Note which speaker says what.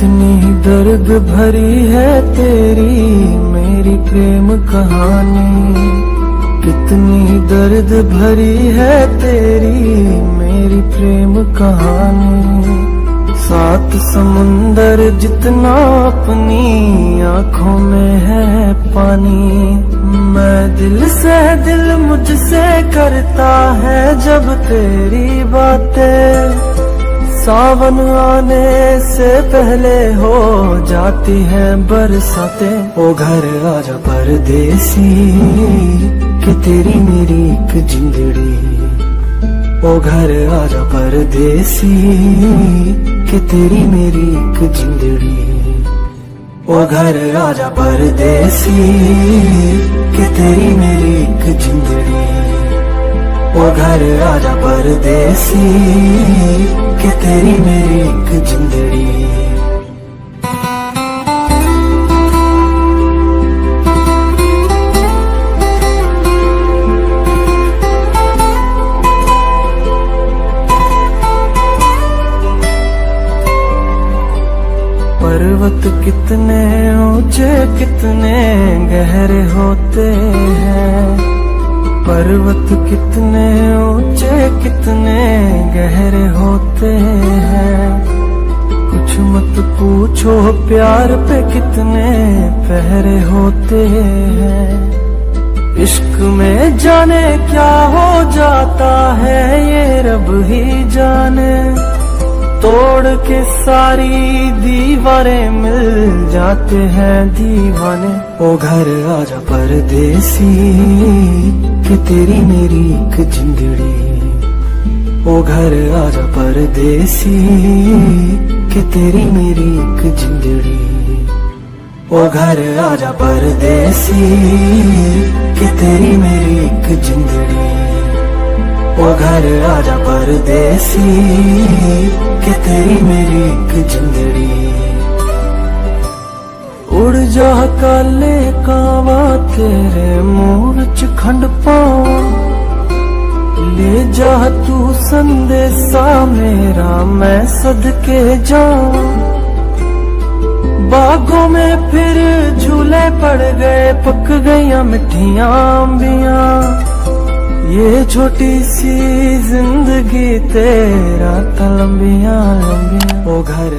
Speaker 1: कितनी दर्द भरी है तेरी, मेरी प्रेम कहानी। कितनी दर्द भरी है तेरी, मेरी प्रेम कहानी। सात समुंदर जितना अपनी आँखों में है पानी। मैं दिल से दिल मुझसे करता है जब तेरी बातें। सावन आने से पहले हो जाती है बरसाते। ओ घर आजा परदेसी, कि तेरी मेरी एक जिंदड़ी। ओ घर आजा परदेसी, कि तेरी मेरी एक जिंदड़ी। ओ घर आजा परदेसी, कि तेरी मेरी एक जिंदड़ी। ओ घर आजा परदेसी पर्वत कितने ऊँचे, कितने गहरे होते हैं। पर्वत कितने ऊँचे, कितने गहरे होते हैं। कुछ मत पूछो प्यार पे कितने पहरे होते हैं। इश्क में जाने क्या हो जाता है, ये रब ही जाने। तोड़ के सारी दीवारें मिल जाते हैं दीवाने। ओ घर आजा परदेसी, कि तेरी मेरी एक जिंदड़ी ओ घर आजा परदेसी, कि तेरी मेरी एक जिंदड़ी ओ घर आजा परदेसी, कि तेरी मेरी एक जिंदड़ी ओ घर आजा परदेसी, कि तेरी मेरी एक जिंदड़ी उड़ जा काले कावा, तेरे मुँह च खंड पाओ ले जा तू संदेशा मेरा मैं सदके जाऊँ बागों में फिर झूले पड़ गए, पक गईया मिठिया अंबियाँ। छोटी सी ज़िंदगी तेरा लंबिया लंबिया। ओ घर